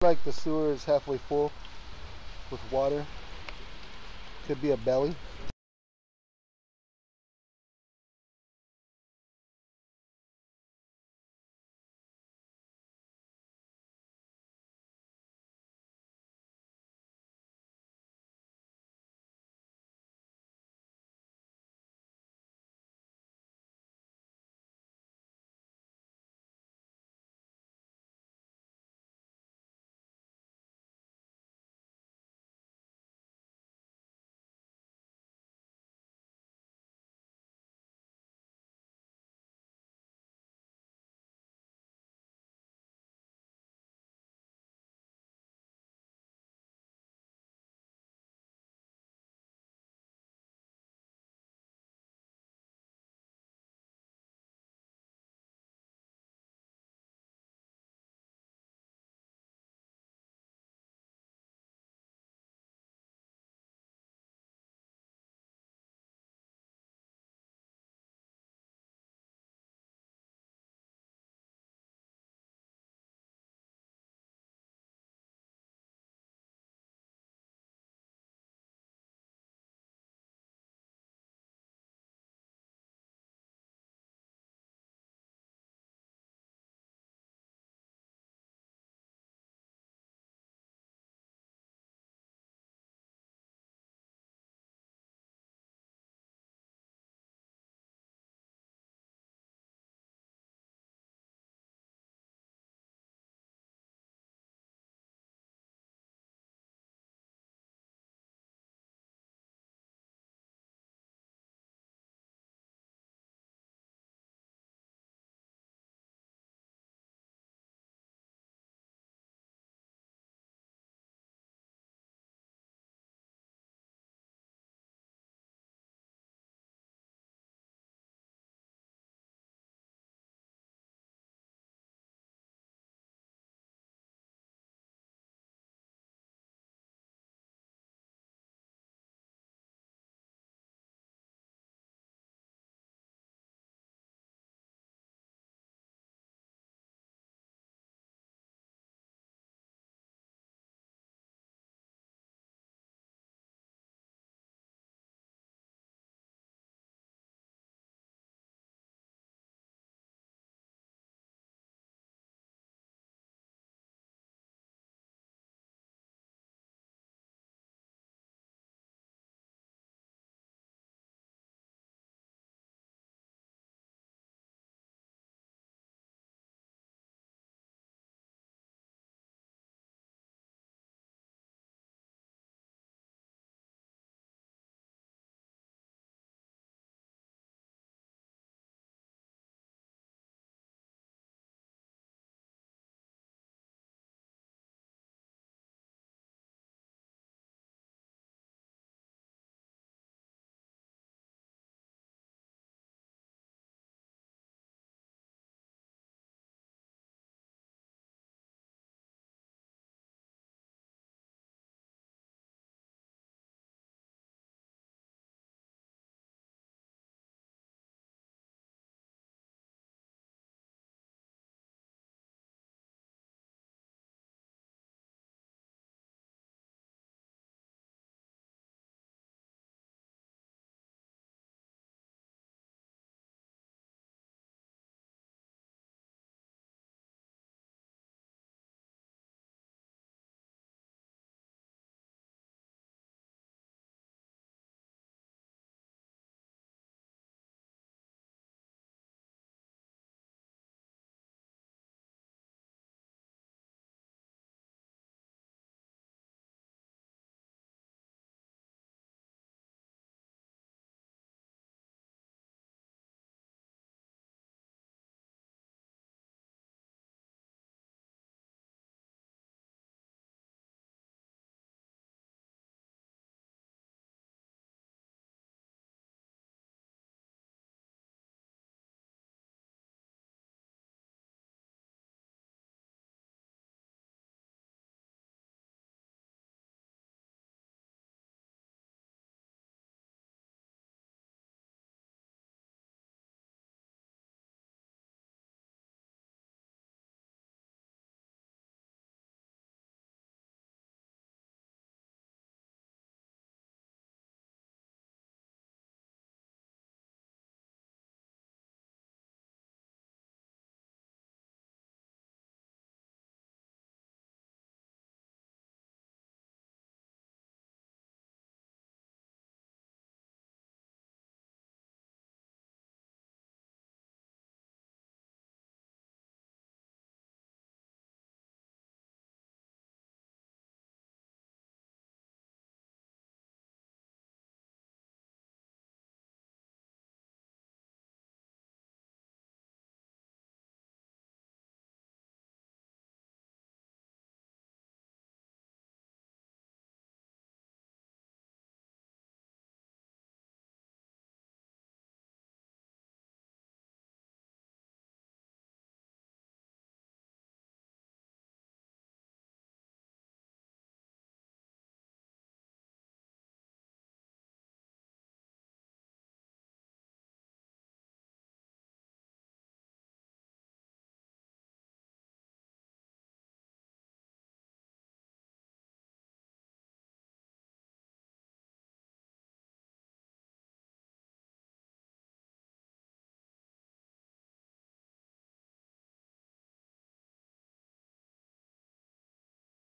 Like the sewer is halfway full with water. Could be a belly.